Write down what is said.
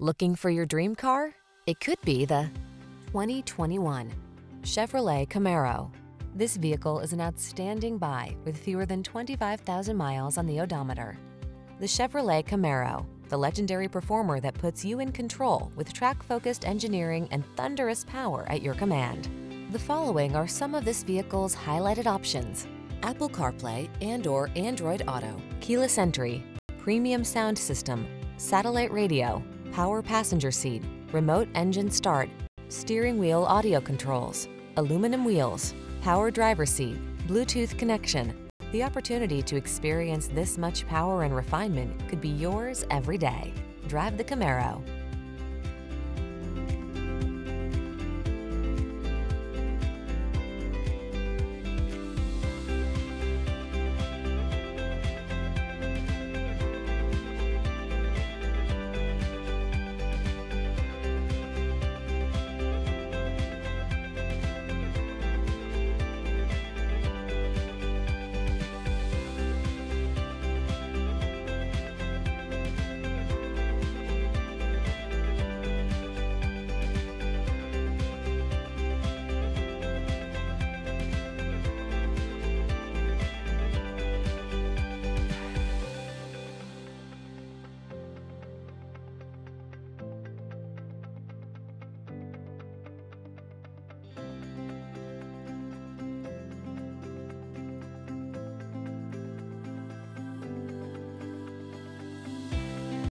Looking for your dream car? It could be the 2021 Chevrolet Camaro. This vehicle is an outstanding buy with fewer than 25,000 miles on the odometer. The Chevrolet Camaro, the legendary performer that puts you in control with track-focused engineering and thunderous power at your command. The following are some of this vehicle's highlighted options. Apple CarPlay and or Android Auto, keyless entry, premium sound system, satellite radio, power passenger seat, remote engine start, steering wheel audio controls, aluminum wheels, power driver seat, Bluetooth connection. The opportunity to experience this much power and refinement could be yours every day. Drive the Camaro.